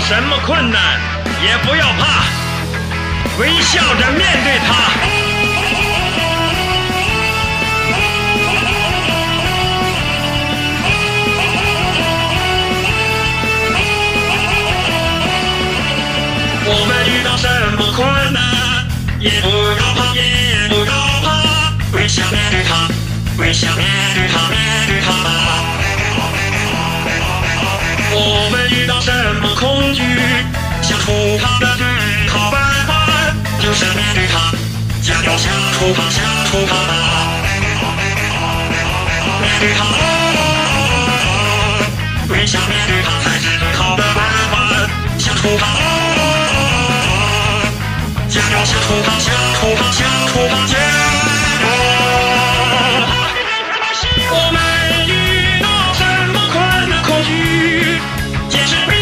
什么困难，也不要怕，微笑着面对它。我们遇到什么困难，也不要怕，也不要怕，微笑面对它，微笑面对它，面对它吧。我们遇到什，出他的嘴套，办法就是面具他，假笑吓出他，吓出他吧，面具他，微笑面具他才是最好的办法，吓出他，假笑吓出他，吓出他，吓出他，假笑。我们遇到什么困难恐惧，坚持。